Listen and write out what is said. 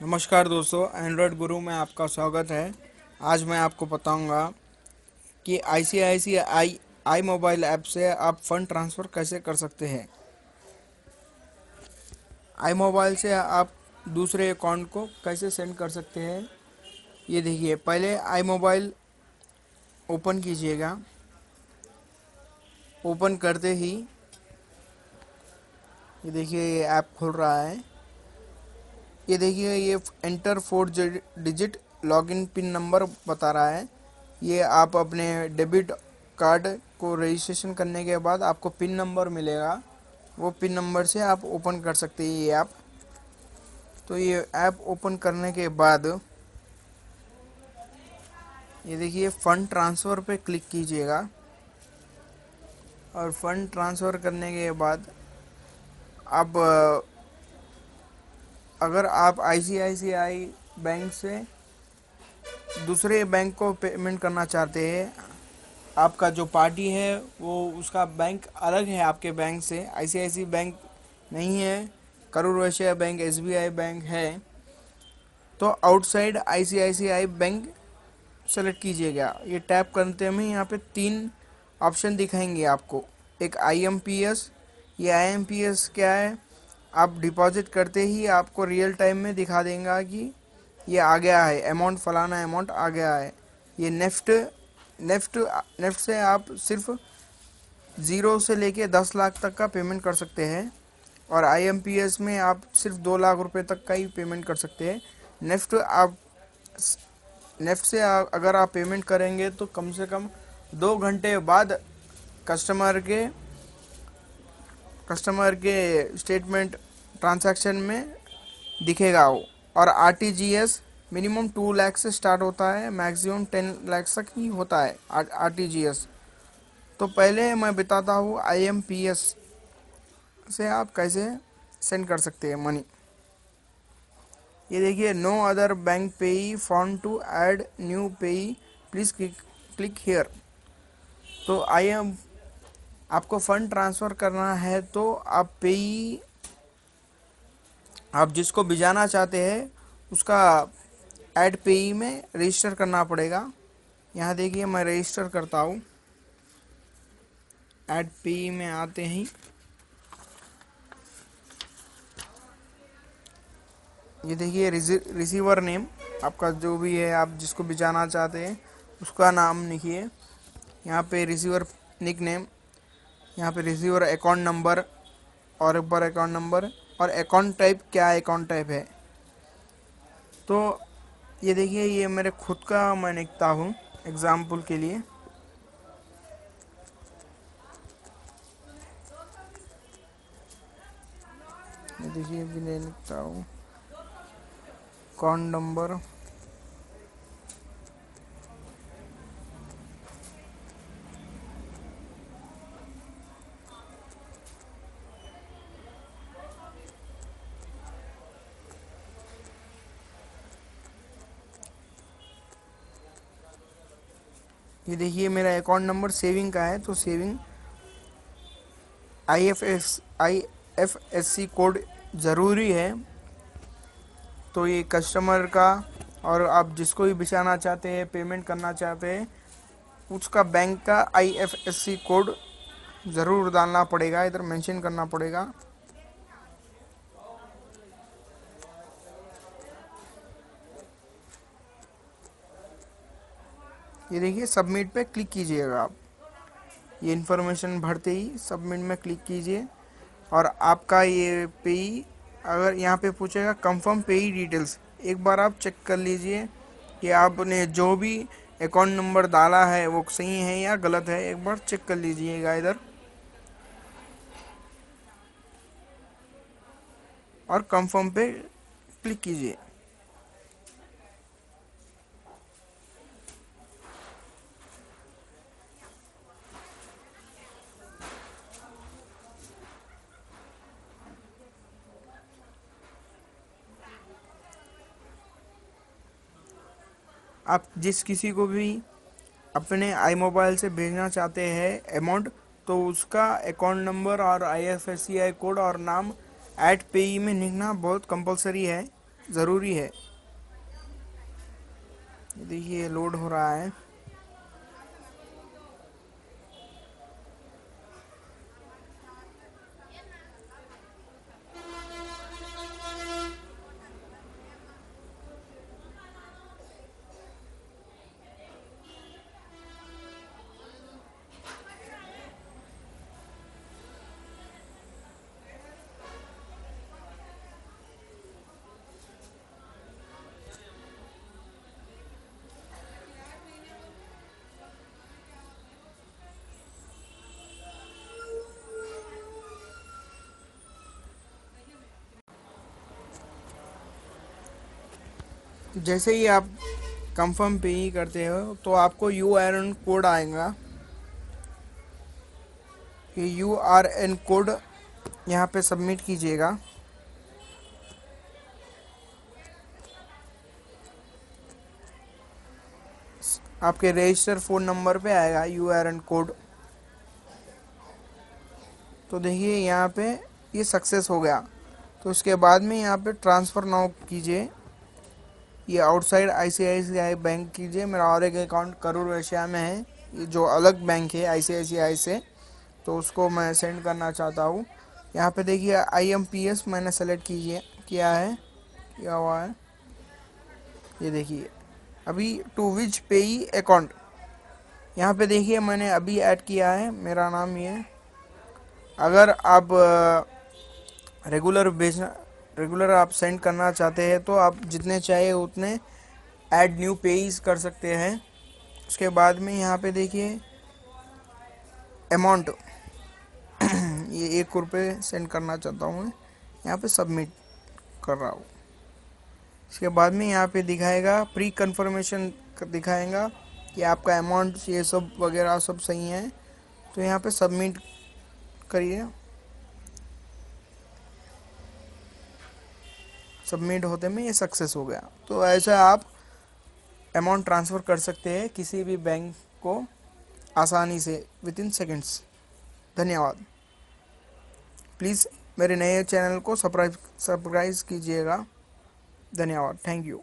नमस्कार दोस्तों एंड्रॉयड गुरु में आपका स्वागत है। आज मैं आपको बताऊँगा कि आई सी आई सी आई आई मोबाइल ऐप से आप फंड ट्रांसफ़र कैसे कर सकते हैं। आई मोबाइल से आप दूसरे अकाउंट को कैसे सेंड कर सकते हैं, ये देखिए। पहले आई मोबाइल ओपन कीजिएगा। ओपन करते ही ये देखिए, ये ऐप खुल रहा है। ये देखिए, ये enter four digit login pin number बता रहा है। ये आप अपने डेबिट कार्ड को रजिस्ट्रेशन करने के बाद आपको पिन नंबर मिलेगा। वो पिन नंबर से आप ओपन कर सकते हैं ये ऐप तो ये ऐप ओपन करने के बाद ये देखिए फ़ंड ट्रांसफ़र पे क्लिक कीजिएगा। और फंड ट्रांसफ़र करने के बाद आप अगर आप आईसीआईसीआई बैंक से दूसरे बैंक को पेमेंट करना चाहते हैं, आपका जो पार्टी है, वो उसका बैंक अलग है आपके बैंक से। आईसीआईसी बैंक नहीं है, Karur Vysya bank SBI bank है। तो आउटसाइड आईसीआईसीआई बैंक सेलेक्ट कीजिएगा। ये टैप करते में यहाँ पे तीन ऑप्शन दिखाएँगे आपको। एक आईएमपीएस ये आईएमपीएस क्या है? आप डिपॉजिट करते ही आपको रियल टाइम में दिखा देगा कि ये आ गया है अमाउंट फलाना अमाउंट आ गया है। ये नेफ्ट नेफ्ट नेफ्ट से आप सिर्फ़ ज़ीरो से लेके दस लाख तक का पेमेंट कर सकते हैं और आईएमपीएस में आप सिर्फ़ दो लाख रुपए तक का ही पेमेंट कर सकते हैं। नेफ्ट आप नेफ्ट से आ, अगर आप पेमेंट करेंगे तो कम से कम दो घंटे बाद कस्टमर के कस्टमर के स्टेटमेंट ट्रांसैक्शन में दिखेगा वो। और R T G S minimum two lakh से स्टार्ट होता है, मैक्सिमम टेन लैक्स तक ही होता है आर टी जी एस तो पहले मैं बताता हूँ आई एम पी एस से आप कैसे सेंड कर सकते हैं मनी ये देखिए no other bank payee found to add new payee please click here तो आई एम आपको फ़ंड ट्रांसफ़र करना है तो आप पेई आप जिसको भिजाना चाहते हैं, उसका ऐड पेई में रजिस्टर करना पड़ेगा। यहाँ देखिए, मैं रजिस्टर करता हूँ। ऐड पेई में आते ही। ये देखिए रिसीवर नेम आपका जो भी है, आप जिसको भिजाना चाहते हैं, उसका नाम लिखिए। यहाँ पे रिसीवर निक नेम यहाँ पे रिसीवर अकाउंट नंबर और बार अकाउंट नंबर और अकाउंट टाइप क्या अकाउंट टाइप है? तो ये देखिए, ये मेरे खुद का मैं लिखता हूँ एग्ज़ाम्पल के लिए। देखिए भी लिखता हूँ। अकाउंट नंबर ये देखिए, मेरा अकाउंट नंबर सेविंग का है तो saving I F S I F S C code ज़रूरी है। तो ये कस्टमर का और आप जिसको भी बिछाना चाहते हैं पेमेंट करना चाहते हैं, उसका बैंक का I F S C code ज़रूर डालना पड़ेगा, इधर मेंशन करना पड़ेगा। ये देखिए सबमिट पे क्लिक कीजिएगा आप। ये इन्फॉर्मेशन भरते ही सबमिट में क्लिक कीजिए। और आपका ये पेई अगर यहाँ पे पूछेगा कंफर्म पेई डिटेल्स एक बार आप चेक कर लीजिए कि आपने जो भी अकाउंट नंबर डाला है, वो सही है या गलत है, एक बार चेक कर लीजिएगा इधर। और कंफर्म पे क्लिक कीजिए। आप जिस किसी को भी अपने आई मोबाइल से भेजना चाहते हैं अमाउंट तो उसका अकाउंट नंबर और I F S C I code और नाम एट पे में लिखना बहुत कंपलसरी है, ज़रूरी है। देखिए लोड हो रहा है। जैसे ही आप कंफर्म पे ही करते हो तो आपको यू आर एन कोड आएगा। ये यू आर एन कोड यहाँ पे सबमिट कीजिएगा। आपके रजिस्टर फ़ोन नंबर पे आएगा यू आर एन कोड तो देखिए, यहाँ पे ये सक्सेस हो गया। तो उसके बाद में यहाँ पे ट्रांसफ़र नाउ कीजिए। ये आउटसाइड आईसीआईसीआई बैंक कीजिए। मेरा और एक अकाउंट करूर एशिया में है, जो अलग बैंक है आईसीआईसीआई से तो उसको मैं सेंड करना चाहता हूँ। यहाँ पे देखिए, आईएमपीएस मैंने सेलेक्ट कीजिए। किया है? क्या हुआ है? ये देखिए, अभी टू विच पेई अकाउंट यहाँ पे देखिए, मैंने अभी ऐड किया है। मेरा नाम ये अगर आप रेगुलर भेजना रेगुलर आप सेंड करना चाहते हैं तो आप जितने चाहिए उतने ऐड न्यू पेज कर सकते हैं। उसके बाद में यहाँ पे देखिए अमाउंट ये एक रुपये सेंड करना चाहता हूँ मैं। यहाँ पे सबमिट कर रहा हूँ। इसके बाद में यहाँ पे दिखाएगा प्री कंफर्मेशन दिखाएगा कि आपका अमाउंट ये सब वगैरह सब सही है। तो यहाँ पे सबमिट करिए। सबमिट होते में ये सक्सेस हो गया। तो ऐसा आप अमाउंट ट्रांसफ़र कर सकते हैं किसी भी बैंक को आसानी से विद इन सेकेंड्स धन्यवाद। प्लीज़ मेरे नए चैनल को सब्सक्राइब सब्सक्राइब कीजिएगा। धन्यवाद। Thank you